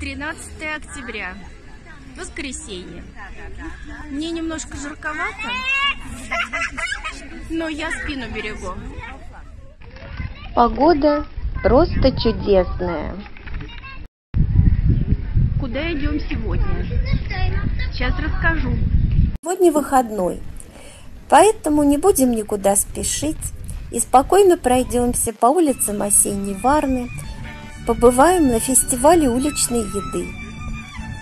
13 октября, воскресенье. Мне немножко жарковато, но я спину берегу. Погода просто чудесная. Куда идем сегодня? Сейчас расскажу. Сегодня выходной, поэтому не будем никуда спешить и спокойно пройдемся по улицам осенней Варны, побываем на фестивале уличной еды.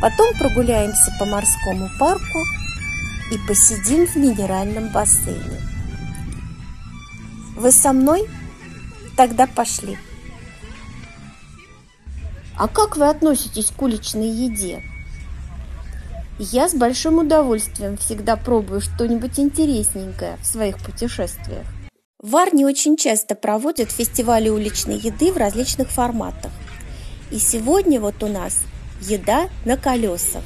Потом прогуляемся по морскому парку и посидим в минеральном бассейне. Вы со мной? Тогда пошли. А как вы относитесь к уличной еде? Я с большим удовольствием всегда пробую что-нибудь интересненькое в своих путешествиях. В Варне очень часто проводят фестивали уличной еды в различных форматах. И сегодня вот у нас еда на колесах.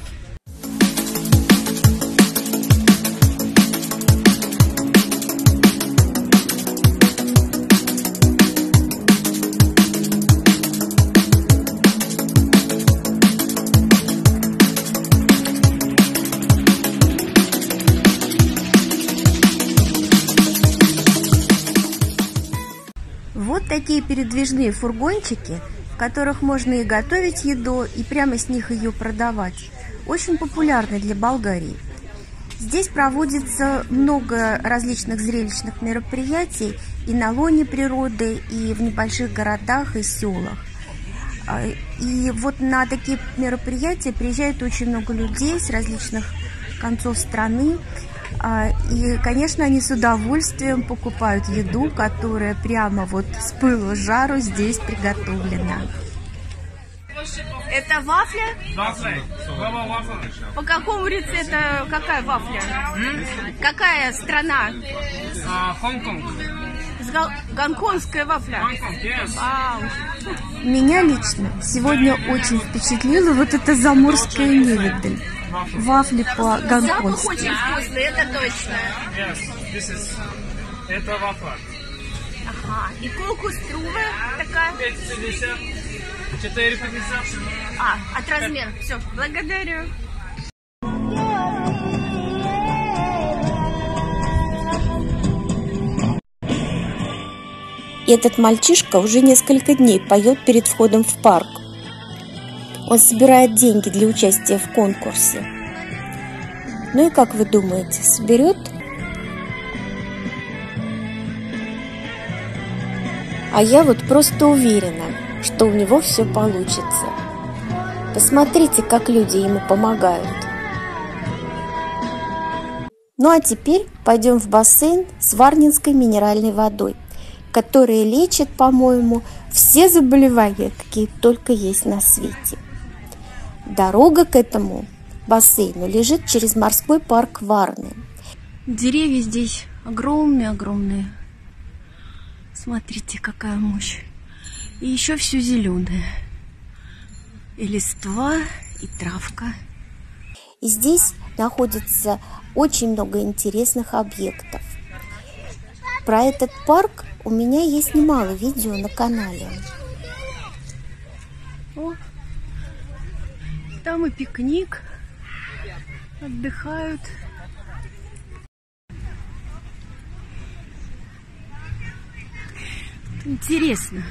Вот такие передвижные фургончики, в которых можно и готовить еду, и прямо с них ее продавать. Очень популярны для Болгарии. Здесь проводится много различных зрелищных мероприятий и на лоне природы, и в небольших городах и селах. А, и вот на такие мероприятия приезжает очень много людей с различных концов страны. А, и, конечно, они с удовольствием покупают еду, которая прямо вот с пылу жару здесь приготовлена. Это вафля? По какому рецепту? Какая вафля? Какая страна? А, Хонконг. С гол- Гонконгская вафля. Меня лично сегодня очень впечатлила вот эта заморская невидаль. Вафли Запах по-гонконгски. очень вкусный, это точно. Yes, this is... Это вафля. Ага. И колку струва такая. 550. 450. А, от размера. Все, благодарю. И этот мальчишка уже несколько дней поет перед входом в парк. Он собирает деньги для участия в конкурсе. Ну и как вы думаете, соберет? А я вот просто уверена, что у него все получится. Посмотрите, как люди ему помогают. Ну а теперь пойдем в бассейн с варнинской минеральной водой, которая лечит, по-моему, все заболевания, какие только есть на свете. Дорога к этому бассейну лежит через морской парк Варны. Деревья здесь огромные-огромные. Смотрите, какая мощь. И еще все зеленое. И листва, и травка. И здесь находится очень много интересных объектов. Про этот парк у меня есть немало видео на канале. О, там и пикник. Отдыхают. Интересно.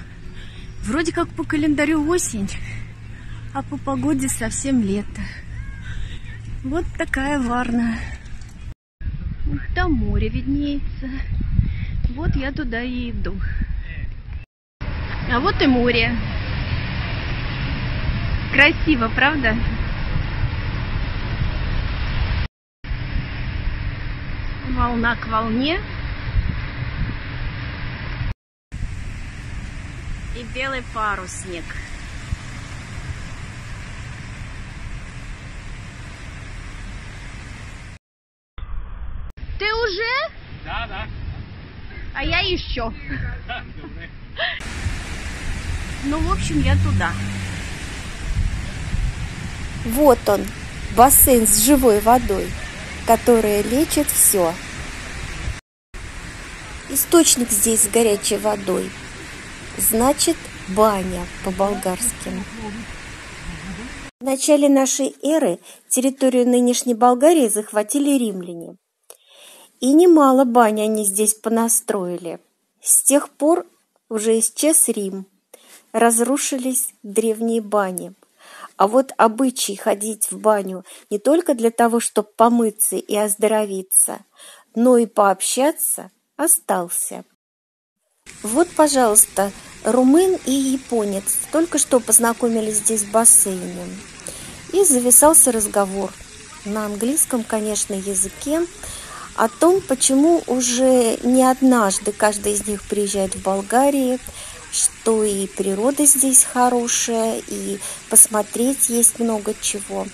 Вроде как по календарю осень, а по погоде совсем лето. Вот такая Варна. Там море виднеется. Вот я туда и иду. А вот и море. Красиво, правда? Волна к волне. И белый парусник. Ты уже? Да, да. А я еще. Ну, в общем, я туда. Вот он, бассейн с живой водой, которая лечит все. Источник здесь с горячей водой. Значит, баня по-болгарски. В начале нашей эры территорию нынешней Болгарии захватили римляне. И немало бань они здесь понастроили. С тех пор уже исчез Рим, разрушились древние бани. А вот обычай ходить в баню не только для того, чтобы помыться и оздоровиться, но и пообщаться остался. Вот, пожалуйста, румын и японец только что познакомились здесь в бассейне. И зависался разговор на английском, конечно, языке о том, почему уже не однажды каждый из них приезжает в Болгарию, что и природа здесь хорошая, и посмотреть есть много чего.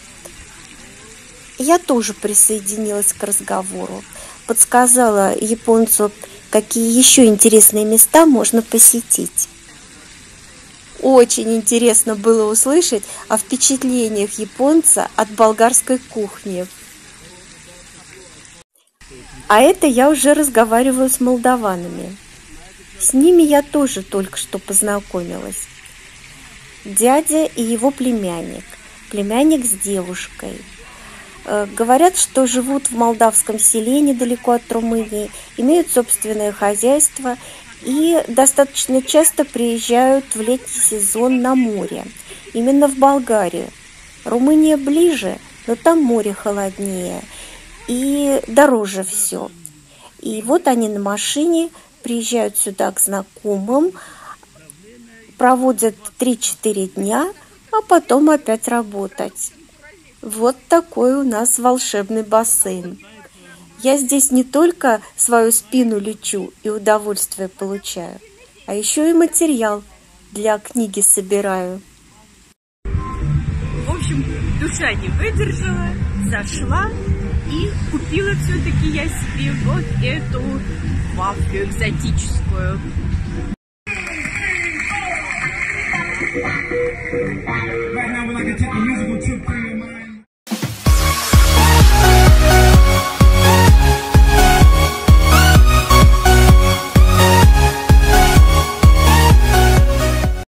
Я тоже присоединилась к разговору, подсказала японцу, какие еще интересные места можно посетить. Очень интересно было услышать о впечатлениях японца от болгарской кухни. А это я уже разговариваю с молдаванами. С ними я тоже только что познакомилась. Дядя и его племянник, племянник с девушкой. Э, говорят, что живут в молдавском селе недалеко от Румынии, имеют собственное хозяйство и достаточно часто приезжают в летний сезон на море, именно в Болгарию. Румыния ближе, но там море холоднее и дороже все. И вот они на машине приезжают сюда к знакомым, проводят 3-4 дня, а потом опять работать. Вот такой у нас волшебный бассейн. Я здесь не только свою спину лечу и удовольствие получаю, а еще и материал для книги собираю. Душа не выдержала, зашла и купила все-таки я себе вот эту вафлю экзотическую. Right now we're like a musical trip through